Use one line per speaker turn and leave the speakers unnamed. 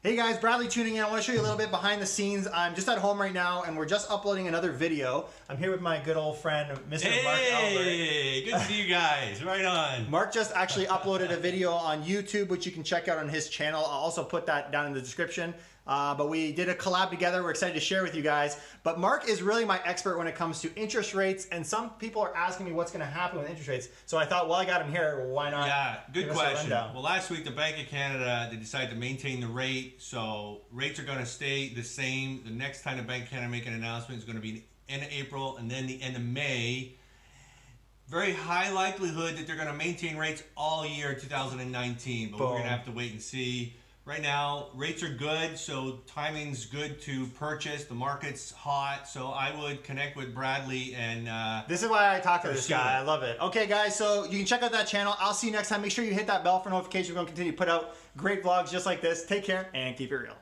Hey guys, Bradley tuning in. I want to show you a little bit behind the scenes. I'm just at home right now and we're just uploading another video. I'm here with my good old friend, Mr. Mark Albert.
Hey, good to see you guys. Right on.
Mark just actually uploaded a video on YouTube, which you can check out on his channel. I'll also put that down in the description. Uh, but we did a collab together. We're excited to share with you guys. But Mark is really my expert when it comes to interest rates. And some people are asking me what's going to happen with interest rates. So I thought, well, I got him here. Why not?
Yeah, good
give us a
question. Well, last week the Bank of Canada they decided to maintain the rate, so rates are going to stay the same. The next time the Bank of Canada make an announcement is going to be end of April and then the end of May. Very high likelihood that they're going to maintain rates all year 2019, but we're going to have to wait and see. Right now, rates are good, so timing's good to purchase. The market's hot, so I would connect with Bradley and. Uh,
This is why I talk to this guy.
it.
I love it. Okay, guys, so you can check out that channel. I'll see you next time. Make sure you hit that bell for notifications. We're going to continue to put out great vlogs just like this. Take care and keep it real.